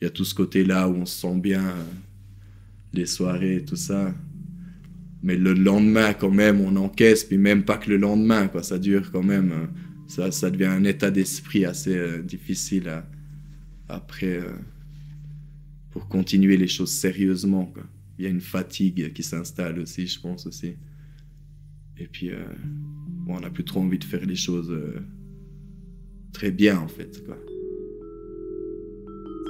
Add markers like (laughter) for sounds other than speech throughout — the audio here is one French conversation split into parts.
il y a tout ce côté-là où on se sent bien, les soirées, tout ça. Mais le lendemain, quand même, on encaisse, puis même pas que le lendemain, quoi. Ça dure quand même. Ça, ça devient un état d'esprit assez euh, difficile après euh, pour continuer les choses sérieusement. Il y a une fatigue qui s'installe aussi, je pense aussi. Et puis, euh, on n'a plus trop envie de faire les choses très bien, en fait,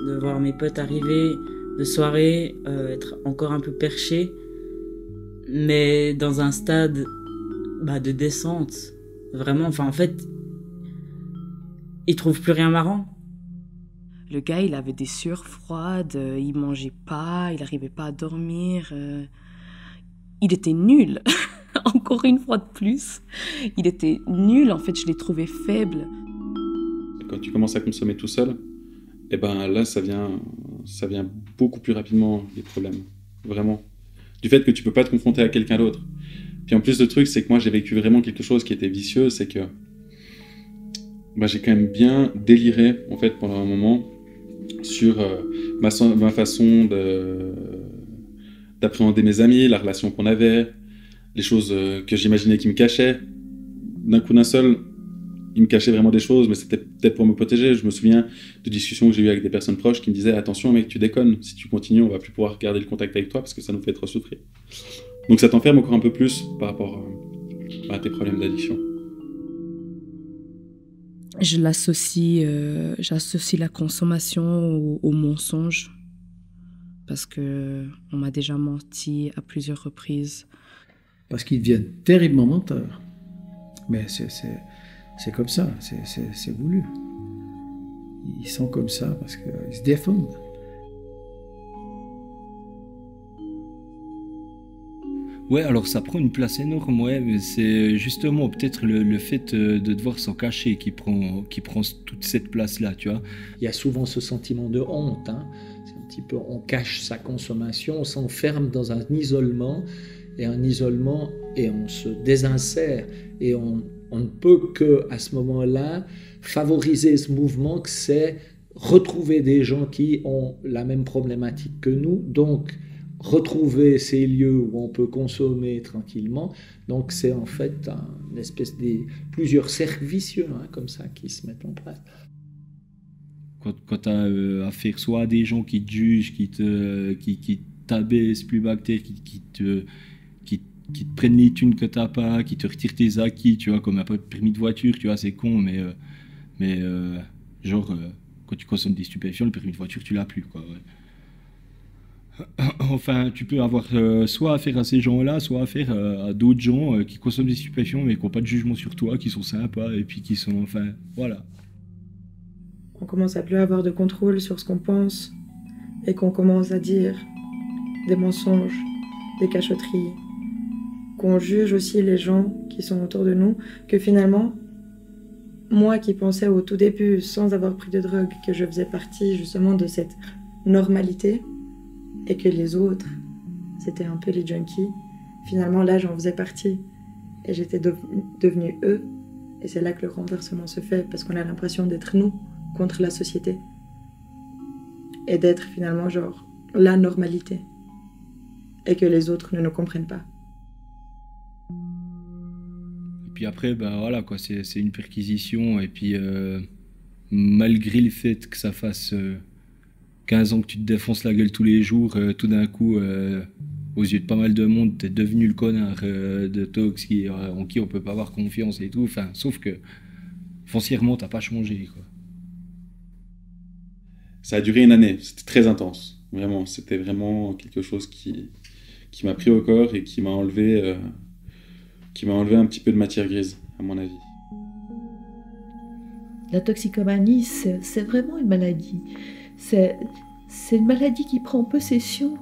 de voir mes potes arriver de soirée, euh, être encore un peu perché, mais dans un stade bah, de descente. Vraiment, enfin en fait, ils trouvent plus rien marrant. Le gars, il avait des sueurs froides, euh, il mangeait pas, il n'arrivait pas à dormir. Euh, il était nul, (laughs) encore une fois de plus. Il était nul, en fait, je l'ai trouvé faible. Quand tu commences à consommer tout seul, et eh ben là, ça vient, ça vient beaucoup plus rapidement, les problèmes. Vraiment. Du fait que tu peux pas te confronter à quelqu'un d'autre. Puis en plus, le truc, c'est que moi, j'ai vécu vraiment quelque chose qui était vicieux, c'est que bah, j'ai quand même bien déliré, en fait, pendant un moment, sur euh, ma, façon d'appréhender mes amis, la relation qu'on avait, les choses euh, que j'imaginais qui me cachaient. D'un coup d'un seul, il me cachait vraiment des choses, mais c'était peut-être pour me protéger. Je me souviens de discussions que j'ai eues avec des personnes proches qui me disaient Attention, mec, tu déconnes. Si tu continues, on va plus pouvoir garder le contact avec toi parce que ça nous fait trop souffrir. Donc ça t'enferme encore un peu plus par rapport euh, à tes problèmes d'addiction. Je l'associe, euh, j'associe la consommation au, mensonge parce que on m'a déjà menti à plusieurs reprises. Parce qu'ils deviennent terriblement menteurs. Mais c'est c'est comme ça, c'est voulu. Ils sont comme ça parce qu'ils se défendent. Ouais, alors ça prend une place énorme, ouais, mais c'est justement peut-être le, fait euh, de devoir s'en cacher qui prend, qui prend toute cette place-là, tu vois. Il y a souvent ce sentiment de honte, hein. c'est un petit peu, on cache sa consommation, on s'enferme dans un isolement, et un isolement, et on se désinsère, et on, on ne peut que à ce moment-là favoriser ce mouvement que c'est retrouver des gens qui ont la même problématique que nous, donc retrouver ces lieux où on peut consommer tranquillement. Donc c'est en fait une espèce de plusieurs cercles vicieux hein, comme ça qui se mettent en place. Quand, tu as euh, affaire soit à des gens qui te jugent, qui qui, t'abaissent plus bas qui, qui te qui te prennent les thunes que t'as pas, qui te retirent tes acquis, tu vois, comme un permis de voiture, tu vois, c'est con, mais, euh, mais euh, genre, euh, quand tu consommes des stupéfiants, le permis de voiture, tu l'as plus, quoi. (coughs) Enfin, tu peux avoir soit affaire à ces gens-là, soit affaire à, d'autres gens qui consomment des stupéfiants, mais qui n'ont pas de jugement sur toi, qui sont sympas, et puis qui sont, enfin, voilà. On commence à plus avoir de contrôle sur ce qu'on pense, et qu'on commence à dire des mensonges, des cachotteries, qu'on juge aussi les gens qui sont autour de nous, que finalement, moi qui pensais au tout début, sans avoir pris de drogue, que je faisais partie justement de cette normalité, et que les autres, c'était un peu les junkies, finalement là j'en faisais partie, et j'étais devenue eux, et c'est là que le renversement se fait, parce qu'on a l'impression d'être nous contre la société, et d'être finalement genre la normalité, et que les autres ne nous comprennent pas. Puis après, ben voilà, quoi, c'est une perquisition. Et puis, euh, malgré le fait que ça fasse 15 euh, ans que tu te défonces la gueule tous les jours, euh, tout d'un coup, aux yeux de pas mal de monde, tu es devenu le connard de Tox en qui on peut pas avoir confiance et tout. Enfin, sauf que foncièrement, t'as pas changé. Quoi. Ça a duré une année, c'était très intense. Vraiment, c'était vraiment quelque chose qui, qui m'a pris au corps et qui m'a enlevé qui m'a enlevé un petit peu de matière grise, à mon avis. La toxicomanie, c'est vraiment une maladie. C'est une maladie qui prend possession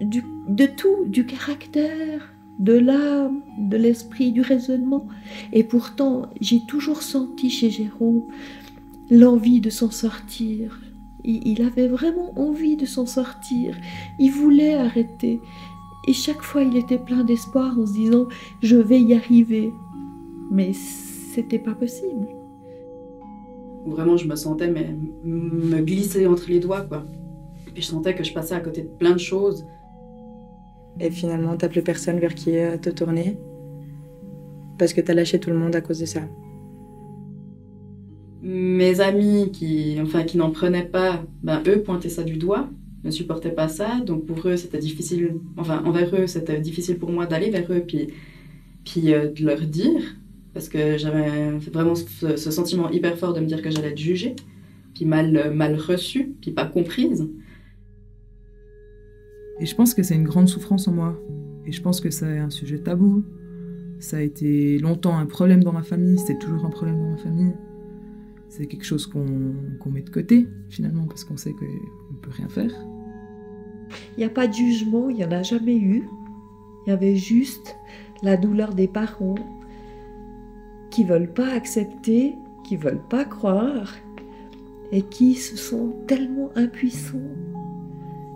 du, de tout, du caractère, de l'âme, de l'esprit, du raisonnement. Et pourtant, j'ai toujours senti chez Jérôme l'envie de s'en sortir. Il avait vraiment envie de s'en sortir. Il voulait arrêter. Et chaque fois, il était plein d'espoir en se disant Je vais y arriver. Mais c'était pas possible. vraiment je me sentais mais, me glisser entre les doigts, quoi. Et je sentais que je passais à côté de plein de choses. Et finalement, t'as plus personne vers qui euh, te tourner? Parce que t'as lâché tout le monde à cause de ça. Mes amis qui, enfin, qui n'en prenaient pas, ben, eux pointaient ça du doigt, ne supportaient pas ça, donc pour eux c'était difficile, enfin envers eux c'était difficile pour moi d'aller vers eux puis, puis euh, de leur dire, parce que j'avais vraiment ce, sentiment hyper fort de me dire que j'allais être jugée, puis mal, mal reçue, puis pas comprise. Et je pense que c'est une grande souffrance en moi. Et je pense que c'est un sujet tabou. Ça a été longtemps un problème dans ma famille, c'est toujours un problème dans ma famille. C'est quelque chose qu'on met de côté, finalement, parce qu'on sait qu'on ne peut rien faire. Il n'y a pas de jugement, il n'y en a jamais eu. Il y avait juste la douleur des parents qui veulent pas accepter, qui veulent pas croire et qui se sentent tellement impuissants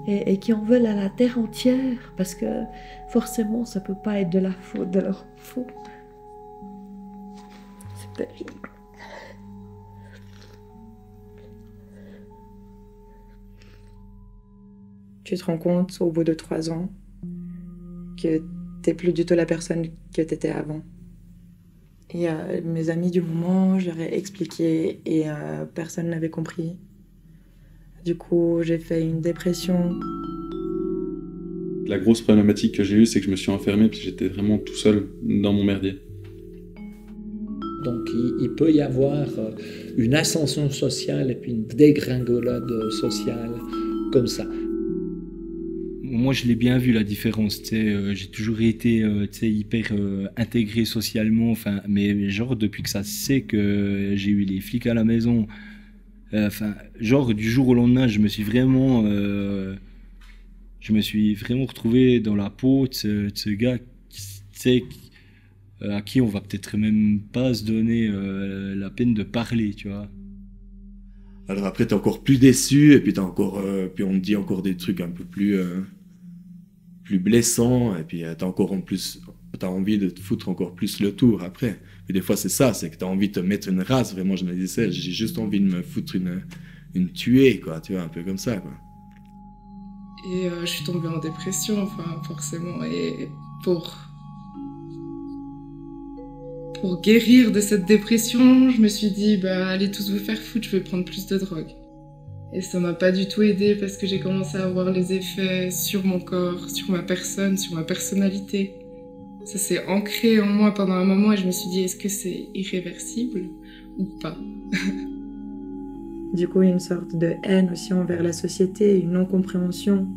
et, qui en veulent à la terre entière parce que forcément ça peut pas être de la faute de leur faute. C'est terrible. Tu te rends compte au bout de trois ans que t'es plus du tout la personne que t'étais avant. Et euh, mes amis du moment, je leur ai expliqué et euh, personne n'avait compris. Du coup, j'ai fait une dépression. La grosse problématique que j'ai eue, c'est que je me suis enfermé puis j'étais vraiment tout seul dans mon merdier. Donc il, peut y avoir euh, une ascension sociale et puis une dégringolade sociale comme ça. Moi, je l'ai bien vu la différence. Euh, j'ai toujours été euh, hyper intégré socialement. Enfin, mais genre depuis que ça sait que j'ai eu les flics à la maison, euh, enfin, genre du jour au lendemain, je me suis vraiment, euh, je me suis vraiment retrouvé dans la peau de ce, gars, euh, à qui on va peut-être même pas se donner la peine de parler, tu vois. Alors après, t'es encore plus déçu, et puis, encore, puis on te dit encore des trucs un peu plus, plus blessants, et puis t'as encore en plus, t'as envie de te foutre encore plus le tour après. Mais des fois, c'est ça, c'est que tu as envie de te mettre une race. Vraiment, je me disais, j'ai juste envie de me foutre une, une tuée, quoi, tu vois, un peu comme ça, quoi. Et euh, je suis tombée en dépression, enfin, forcément. Et pour. Pour guérir de cette dépression, je me suis dit, bah, allez tous vous faire foutre, je vais prendre plus de drogue. Et ça m'a pas du tout aidé parce que j'ai commencé à avoir les effets sur mon corps, sur ma personne, sur ma personnalité. Ça s'est ancré en moi pendant un moment et je me suis dit est-ce que c'est irréversible ou pas? Du coup, une sorte de haine aussi envers la société, une non-compréhension.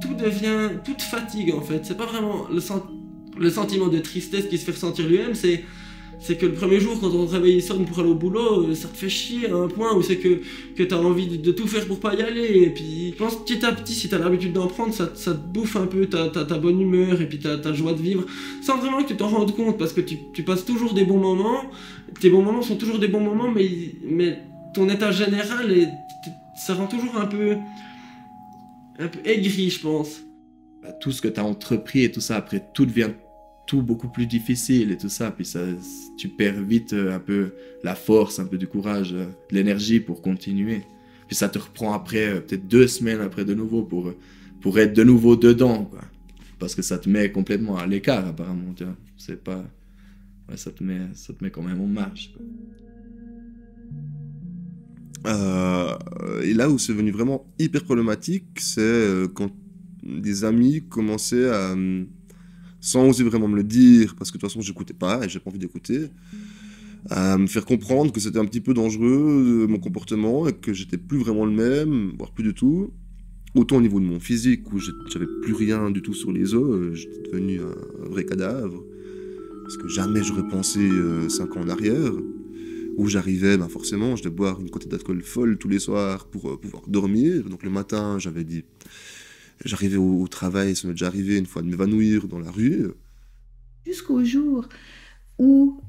Tout, devient toute fatigue en fait. C'est pas vraiment le, le sentiment de tristesse qui se fait ressentir lui-même, c'est c'est que le premier jour, quand on réveille sonne pour aller au boulot, euh, ça te fait chier à un point où c'est que, que t'as envie de, tout faire pour pas y aller. Et puis, je pense petit à petit, si t'as l'habitude d'en prendre, ça, ça, te bouffe un peu ta, bonne humeur et puis ta, joie de vivre, sans vraiment que tu t'en rendes compte, parce que tu, tu, passes toujours des bons moments. Tes bons moments sont toujours des bons moments, mais, mais ton état général, ça rend toujours un peu, un peu aigri, je pense. Bah, tout ce que t'as entrepris et tout ça, après, tout devient tout beaucoup plus difficile et tout ça. Puis ça, tu perds vite euh, un peu la force, un peu du courage, euh, l'énergie pour continuer. Puis ça te reprend après, euh, peut-être deux semaines après de nouveau pour, pour être de nouveau dedans. Parce que ça te met complètement à l'écart, apparemment. C'est pas... Ça te met, ça te met quand même en marche, et là où c'est devenu vraiment hyper problématique, c'est quand des amis commençaient à, sans oser vraiment me le dire, parce que de toute façon, j'écoutais pas et j'ai pas envie d'écouter, à me faire comprendre que c'était un petit peu dangereux euh, mon comportement et que j'étais plus vraiment le même, voire plus du tout. Autant au niveau de mon physique, où j'avais plus rien du tout sur les os, euh, j'étais devenu un vrai cadavre. Parce que jamais j'aurais pensé euh, cinq ans en arrière, où j'arrivais, ben forcément, je devais boire une quantité d'alcool folle tous les soirs pour pouvoir dormir. Donc le matin, j'avais dit J'arrivais au, travail, ça m'est déjà arrivé une fois de m'évanouir dans la rue. Jusqu'au jour où,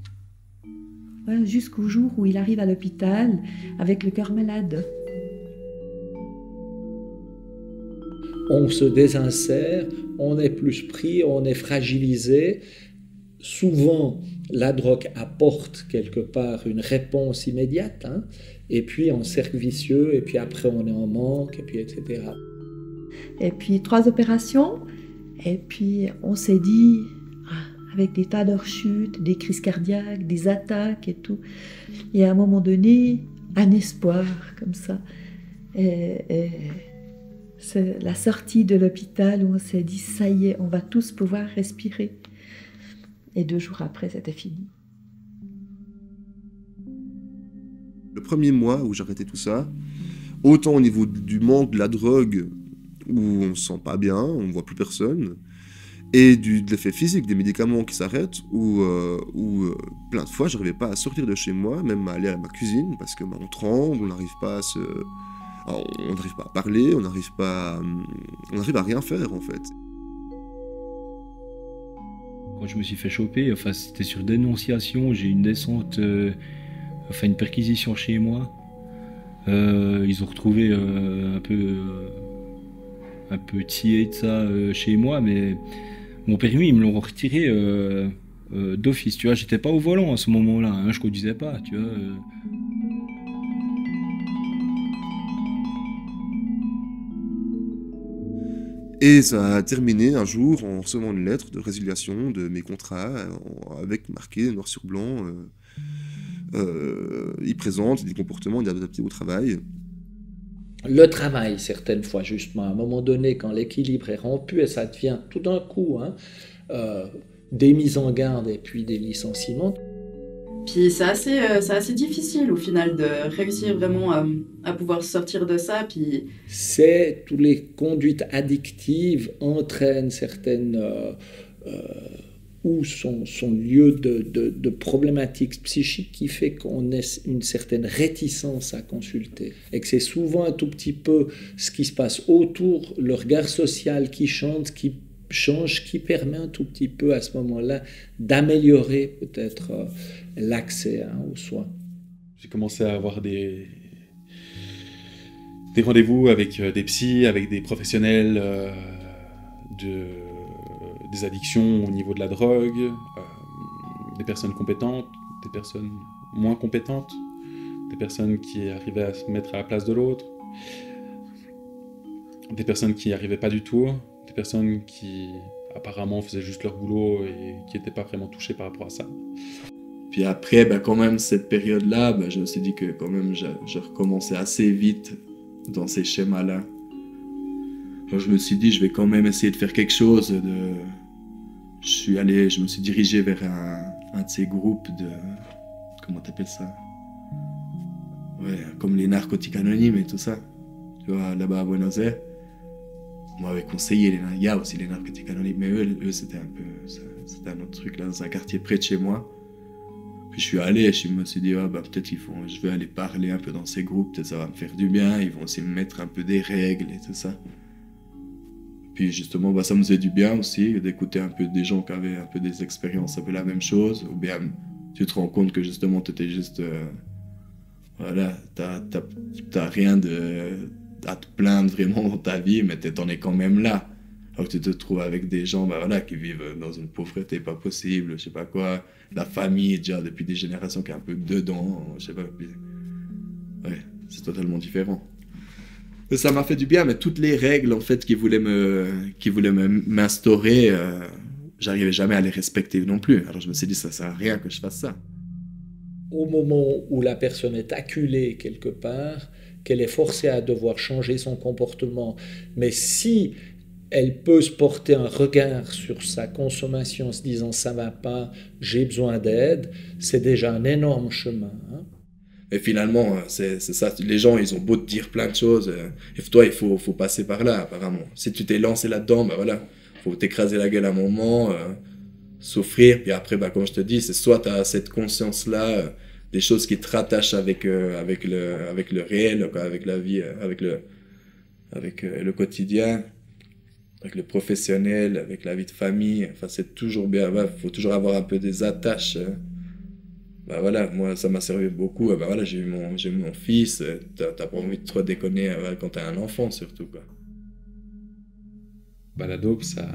jusqu'au jour où il arrive à l'hôpital avec le cœur malade. On se désinsère, on est plus pris, on est fragilisé, souvent, la drogue apporte quelque part une réponse immédiate, hein, et puis en cercle vicieux, et puis après on est en manque, et puis etc. Et puis trois opérations, et puis on s'est dit, ah, avec des tas de rechutes, des crises cardiaques, des attaques et tout, et à un moment donné, un espoir comme ça. Et, c'est la sortie de l'hôpital où on s'est dit, ça y est, on va tous pouvoir respirer. Et deux jours après, c'était fini. Le premier mois où j'arrêtais tout ça, autant au niveau du manque de la drogue, où on se sent pas bien, on ne voit plus personne, et du, de l'effet physique des médicaments qui s'arrêtent, où, euh, euh, plein de fois, je n'arrivais pas à sortir de chez moi, même à aller à ma cuisine, parce que bah, on tremble, on n'arrive pas à se... On n'arrive pas à parler, on n'arrive pas... À, on n'arrive à rien faire, en fait. Quand je me suis fait choper, enfin, c'était sur dénonciation, j'ai une descente, euh, enfin une perquisition chez moi. Euh, ils ont retrouvé euh, un peu un peu de ça chez moi, mais mon permis, ils me l'ont retiré d'office. Tu vois, j'étais pas au volant à ce moment-là, hein, je conduisais pas, tu vois. Et ça a terminé un jour en recevant une lettre de résiliation de mes contrats avec marqué noir sur blanc euh, euh, il présente des comportements inadaptés au travail. Le travail, certaines fois, justement, à un moment donné, quand l'équilibre est rompu et ça devient tout d'un coup hein, euh, des mises en garde et puis des licenciements. Puis c'est assez, euh, assez difficile au final de réussir vraiment à, pouvoir sortir de ça. Puis... C'est tous les conduites addictives entraînent certaines... Euh, euh, ou son, lieu de, problématiques psychiques qui fait qu'on ait une certaine réticence à consulter. Et que c'est souvent un tout petit peu ce qui se passe autour, le regard social qui change, qui permet un tout petit peu à ce moment-là d'améliorer peut-être euh, l'accès hein, aux soins. J'ai commencé à avoir des, des rendez-vous avec euh, des psys, avec des professionnels euh, de, des addictions au niveau de la drogue, des personnes compétentes, des personnes moins compétentes, des personnes qui arrivaient à se mettre à la place de l'autre, des personnes qui n'y arrivaient pas du tout, des personnes qui apparemment faisaient juste leur boulot et qui n'étaient pas vraiment touchées par rapport à ça. Puis après, bah, quand même, cette période-là, bah, je me suis dit que quand même, j'ai recommencé assez vite dans ces schémas-là. Je me suis dit, je vais quand même essayer de faire quelque chose. De... Je suis allé, je me suis dirigé vers un, de ces groupes de. Comment t'appelles ça? Ouais, comme les narcotiques anonymes et tout ça. Tu vois, là-bas à Buenos Aires on m'avait conseillé, les, il y a aussi les narcotiques anonymes, mais eux, c'était un peu, c'était un autre truc là, dans un quartier près de chez moi. Puis je suis allé, je me suis dit, ah, bah, peut-être je vais aller parler un peu dans ces groupes, peut-être ça va me faire du bien, ils vont aussi me mettre un peu des règles et tout ça. Puis justement, bah, ça me faisait du bien aussi d'écouter un peu des gens qui avaient un peu des expériences un peu la même chose, ou bien tu te rends compte que justement tu étais juste. Euh, voilà, t'as rien de à te plaindre vraiment dans ta vie, mais t'en es quand même là. Alors que tu te trouves avec des gens bah voilà, qui vivent dans une pauvreté pas possible, je sais pas quoi. La famille, déjà depuis des générations qui est un peu dedans, je sais pas. Ouais, c'est totalement différent. Ça m'a fait du bien, mais toutes les règles en fait qui voulaient me, qui voulaient m'instaurer, euh, j'arrivais jamais à les respecter non plus. Alors je me suis dit ça sert à rien que je fasse ça. Au moment où la personne est acculée quelque part, qu'elle est forcée à devoir changer son comportement. Mais si elle peut se porter un regard sur sa consommation en se disant ça va pas, j'ai besoin d'aide, c'est déjà un énorme chemin. Hein. Et finalement, hein, c'est ça. Les gens, ils ont beau te dire plein de choses. Euh, et toi, il faut, faut passer par là, apparemment. Si tu t'es lancé là-dedans, ben voilà, faut t'écraser la gueule à un moment, euh, souffrir. Puis après, bah, comme je te dis, c'est soit tu as cette conscience-là, euh, des choses qui te rattachent avec euh, avec le avec le réel avec la vie euh, avec le avec euh, le quotidien avec le professionnel avec la vie de famille enfin c'est toujours bien il faut toujours avoir un peu des attaches. Bah voilà moi ça m'a servi beaucoup. Bah voilà j'ai eu mon mon fils t'as pas envie de trop déconner quand t'as un enfant surtout quoi. Bah la dope ça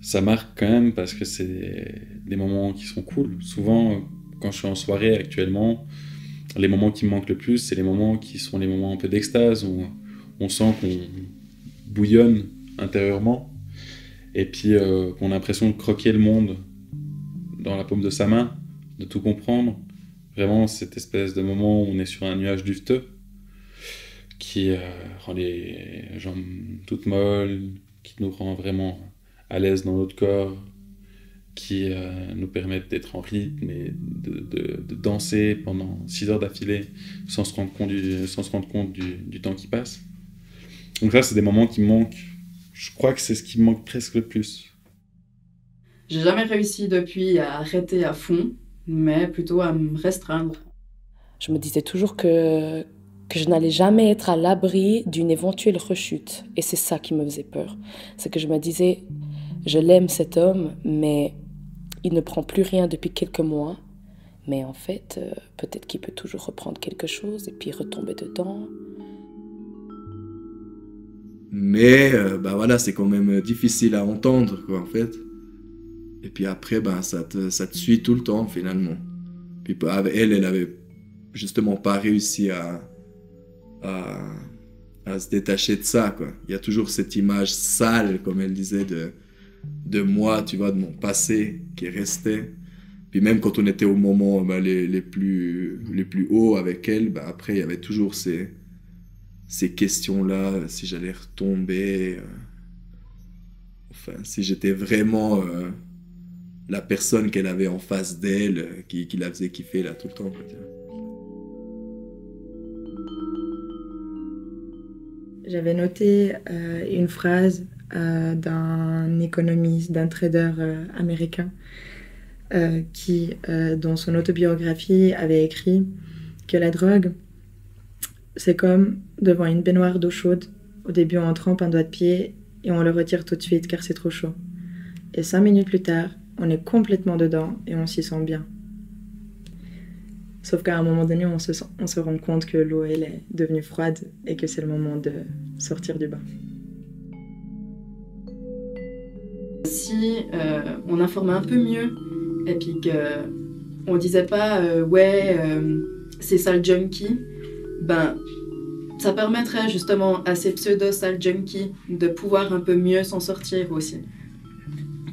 ça marque quand même parce que c'est des moments qui sont cool. Souvent, quand je suis en soirée actuellement, les moments qui me manquent le plus, c'est les moments qui sont les moments un peu d'extase où on sent qu'on bouillonne intérieurement et puis euh, qu'on a l'impression de croquer le monde dans la paume de sa main, de tout comprendre. Vraiment, cette espèce de moment où on est sur un nuage dufteux qui euh, rend les jambes toutes molles, qui nous rend vraiment à l'aise dans notre corps, qui euh, nous permettent d'être en rythme et de, danser pendant 6 heures d'affilée sans se rendre compte, du, temps qui passe. Donc ça, c'est des moments qui manquent. Je crois que c'est ce qui me manque presque le plus. J'ai jamais réussi depuis à arrêter à fond, mais plutôt à me restreindre. Je me disais toujours que, que je n'allais jamais être à l'abri d'une éventuelle rechute. Et c'est ça qui me faisait peur. C'est que je me disais, je l'aime cet homme, mais il ne prend plus rien depuis quelques mois. Mais en fait, euh, peut-être qu'il peut toujours reprendre quelque chose et puis retomber dedans. Mais euh, bah voilà, c'est quand même difficile à entendre, quoi, en fait. Et puis après, ben, ça, te, ça te suit tout le temps, finalement. Puis elle, elle avait justement pas réussi à, à, à, se détacher de ça, quoi. Il y a toujours cette image sale, comme elle disait, de, de moi, tu vois, de mon passé qui restait. Puis même quand on était au moment ben, les, les, plus, les plus hauts avec elle, ben, après, il y avait toujours ces ces questions-là, si j'allais retomber, euh, enfin, si j'étais vraiment euh, la personne qu'elle avait en face d'elle, euh, qui, la faisait kiffer là tout le temps. J'avais noté euh, une phrase euh, d'un économiste, d'un trader américain, qui, dans son autobiographie, avait écrit que la drogue, c'est comme devant une baignoire d'eau chaude. Au début, on trempe un doigt de pied et on le retire tout de suite car c'est trop chaud. Et cinq minutes plus tard, on est complètement dedans et on s'y sent bien. Sauf qu'à un moment donné, on se, rend compte que l'eau, elle est devenue froide et que c'est le moment de sortir du bain. Si euh, on informait un peu mieux et puis qu'on disait pas euh, ouais, euh, c'est ça le junkie, ben ça permettrait justement à ces pseudo-sales junkies de pouvoir un peu mieux s'en sortir aussi.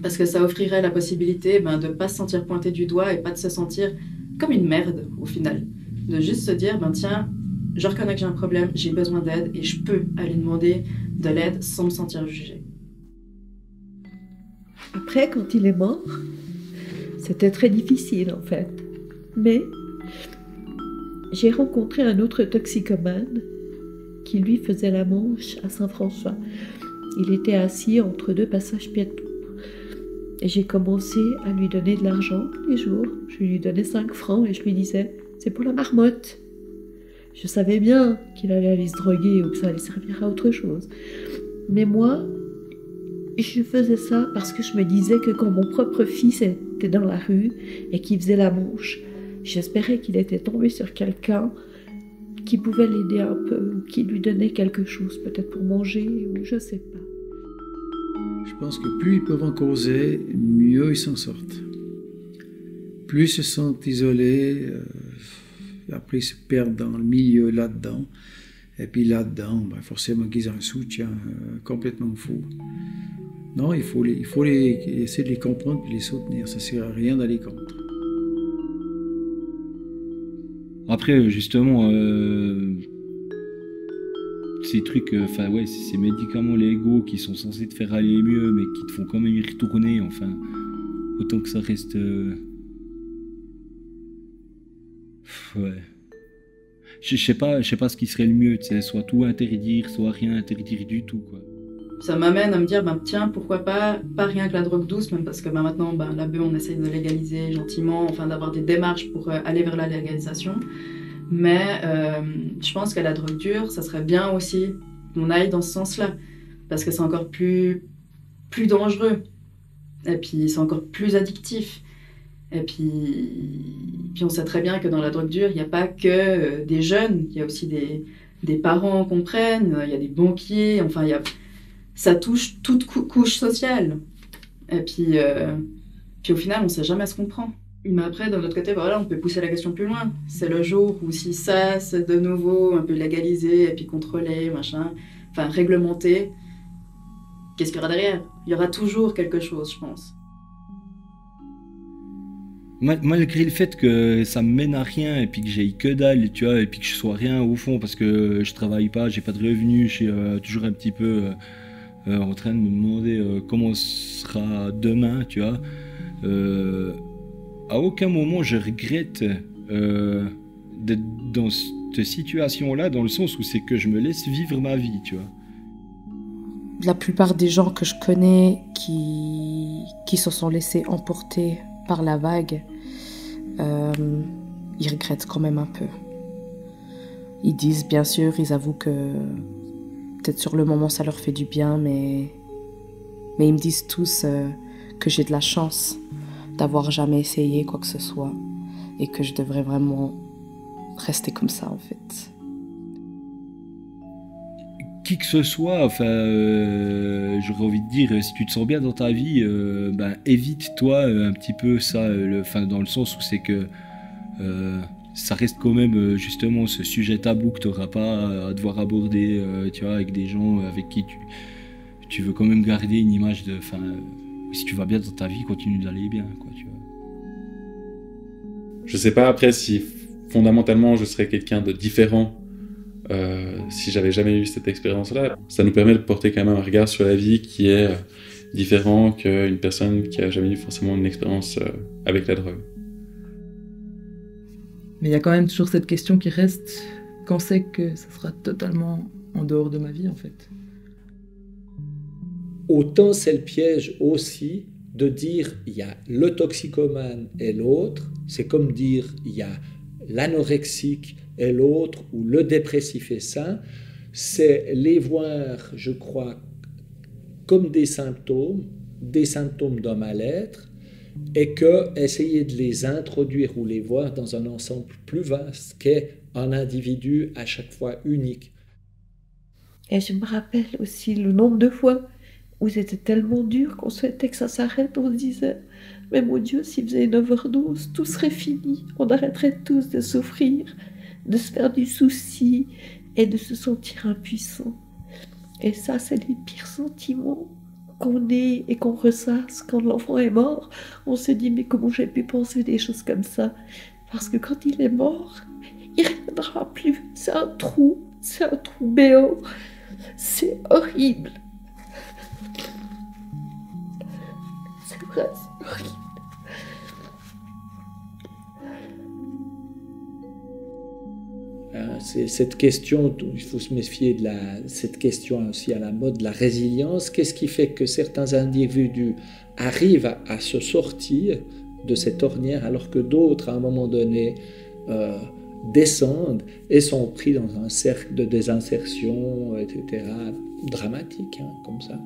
Parce que ça offrirait la possibilité ben, de ne pas se sentir pointé du doigt et pas de se sentir comme une merde au final. De juste se dire, ben tiens, je reconnais que j'ai un problème, j'ai besoin d'aide et je peux aller demander de l'aide sans me sentir jugée. Après, quand il est mort, c'était très difficile en fait. Mais j'ai rencontré un autre toxicomane qui lui faisait la manche à Saint-François. Il était assis entre deux passages. Et j'ai commencé à lui donner de l'argent tous les jours. Je lui donnais 5 francs et je lui disais C'est pour la marmotte. Je savais bien qu'il allait aller se droguer ou que ça allait servir à autre chose. Mais moi, je faisais ça parce que je me disais que quand mon propre fils était dans la rue et qu'il faisait la manche, j'espérais qu'il était tombé sur quelqu'un qui pouvait l'aider un peu, qui lui donnait quelque chose, peut-être pour manger, ou je sais pas. Je pense que plus ils peuvent en causer, mieux ils s'en sortent. Plus ils se sentent isolés, euh, après ils se perdent dans le milieu là-dedans. Et puis là-dedans, ben forcément qu'ils ont un soutien euh, complètement fou. Non, il faut, les, il faut les, essayer de les comprendre et les soutenir. Ça ne sert à rien d'aller contre. Après, justement, euh, ces trucs, euh, enfin ouais, ces médicaments légaux qui sont censés te faire aller mieux, mais qui te font quand même y retourner, enfin, autant que ça reste. Euh... Ouais. Je sais pas, je sais pas ce qui serait le mieux, tu soit tout interdire, soit rien interdire du tout, quoi. Ça m'amène à me dire, ben tiens, pourquoi pas, pas rien que la drogue douce, même parce que ben, maintenant, ben, la on essaye de légaliser gentiment, enfin d'avoir des démarches pour euh, aller vers la légalisation. Mais euh, je pense qu'à la drogue dure, ça serait bien aussi qu'on aille dans ce sens-là, parce que c'est encore plus, plus dangereux, et puis c'est encore plus addictif. Et puis, on sait très bien que dans la drogue dure, il n'y a pas que euh, des jeunes, il y a aussi des, des parents qu'on prenne, il y a des banquiers, enfin, y a, ça touche toute cou couche sociale. Et puis, euh, puis au final, on sait jamais ce qu'on prend. Mais après, d'un autre côté, bah voilà, on peut pousser la question plus loin. C'est le jour où si ça, c'est de nouveau un peu légalisé et puis contrôlé, machin, enfin réglementé, qu'est-ce qu'il y aura derrière? Il y aura toujours quelque chose, je pense. Malgré le fait que ça me mène à rien et puis que j'ai que dalle, tu vois, et puis que je sois rien au fond parce que je travaille pas, j'ai pas de revenus, je suis euh, toujours un petit peu euh, euh, en train de me demander comment sera demain, tu vois. À aucun moment je regrette d'être dans cette situation-là, dans le sens où c'est que je me laisse vivre ma vie, tu vois. La plupart des gens que je connais qui, qui se sont laissés emporter par la vague, euh, ils regrettent quand même un peu. Ils disent, bien sûr, ils avouent que peut-être sur le moment ça leur fait du bien, mais, mais ils me disent tous euh, que j'ai de la chance d'avoir jamais essayé quoi que ce soit et que je devrais vraiment rester comme ça en fait. Qui que ce soit, enfin, euh, j'aurais envie de dire, si tu te sens bien dans ta vie, euh, ben, évite-toi un petit peu ça, le, dans le sens où c'est que euh, ça reste quand même justement ce sujet tabou que tu n'auras pas à devoir aborder, tu vois, avec des gens avec qui tu, tu veux quand même garder une image de, enfin, si tu vas bien dans ta vie, continue d'aller bien, quoi, tu vois. Je sais pas après si fondamentalement je serais quelqu'un de différent euh, si j'avais jamais eu cette expérience-là, ça nous permet de porter quand même un regard sur la vie qui est euh, différent qu'une personne qui a jamais eu forcément une expérience euh, avec la drogue. Mais il y a quand même toujours cette question qui reste quand c'est que ça sera totalement en dehors de ma vie en fait? Autant c'est le piège aussi de dire il y a le toxicomane et l'autre, c'est comme dire il y a l'anorexique et l'autre, ou le dépressif et sain, c'est les voir, je crois, comme des symptômes, des symptômes d'un mal-être, et que essayer de les introduire ou les voir dans un ensemble plus vaste qu'est un individu à chaque fois unique. Et je me rappelle aussi le nombre de fois où c'était tellement dur qu'on souhaitait que ça s'arrête, on se disait, mais mon Dieu, s'il faisait une overdose, tout serait fini, on arrêterait tous de souffrir de se faire du souci et de se sentir impuissant. Et ça, c'est les pires sentiments qu'on ait et qu'on ressasse quand l'enfant est mort. On se dit, mais comment j'ai pu penser des choses comme ça? Parce que quand il est mort, il ne reviendra plus. C'est un trou, c'est un trou béant. C'est horrible. C'est horrible. c'est cette question, il faut se méfier de la, cette question aussi à la mode de la résilience. Qu'est-ce qui fait que certains individus arrivent à, se sortir de cette ornière alors que d'autres, à un moment donné, euh, descendent et sont pris dans un cercle de désinsertion, etc., dramatique, hein, comme ça.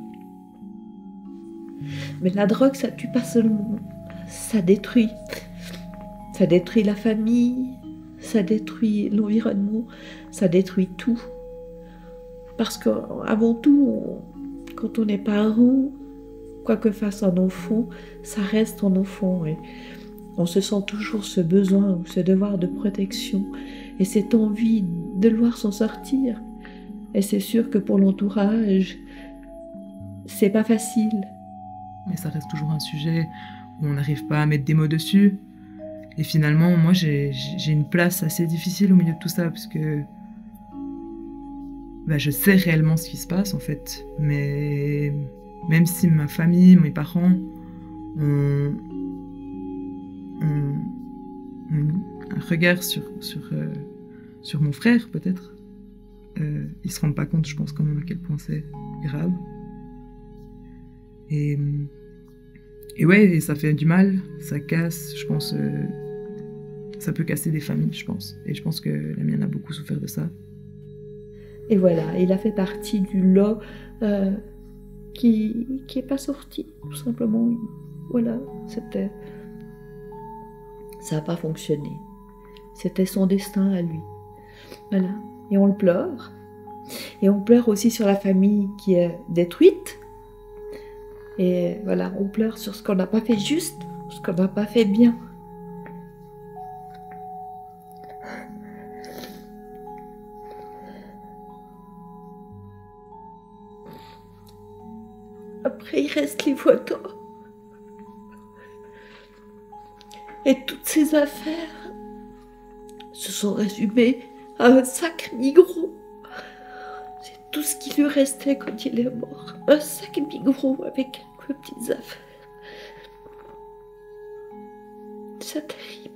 Mais la drogue, ça tue pas seulement, ça détruit. Ça détruit la famille, ça détruit l'environnement, ça détruit tout. Parce qu'avant tout, quand on est parent, quoi que fasse un enfant, ça reste un enfant. Et on se sent toujours ce besoin ou ce devoir de protection et cette envie de le voir s'en sortir. Et c'est sûr que pour l'entourage, c'est pas facile. Mais ça reste toujours un sujet où on n'arrive pas à mettre des mots dessus. Et finalement, moi, j'ai une place assez difficile au milieu de tout ça, parce que bah, je sais réellement ce qui se passe, en fait. Mais même si ma famille, mes parents ont, un regard sur, sur, euh, sur mon frère, peut-être, euh, ils se rendent pas compte, je pense, quand même à quel point c'est grave. Et ouais, ça fait du mal, ça casse, je pense, euh, ça peut casser des familles, je pense. Et je pense que la mienne a beaucoup souffert de ça. Et voilà, il a fait partie du lot euh, qui qui est pas sorti, tout simplement. Voilà, c'était, ça n'a pas fonctionné. C'était son destin à lui. Voilà, et on le pleure. Et on pleure aussi sur la famille qui est détruite Et voilà, on pleure sur ce qu'on n'a pas fait juste, ce qu'on n'a pas fait bien. Après, il reste les photos. Et toutes ces affaires se sont résumées à un sac Migros. C'est tout ce qui lui restait quand il est mort. Un sac Migros avec petites affaires. C'est terrible.